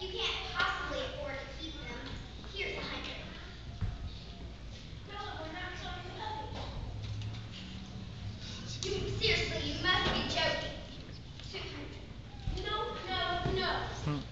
You can't possibly afford to keep them. Here's a hundred. Seriously, you must be joking. Two hundred. No, no, no. Hmm.